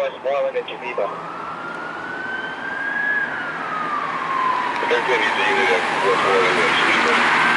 Westmoreland and Geneva. They're getting the unit at Westmoreland and Geneva.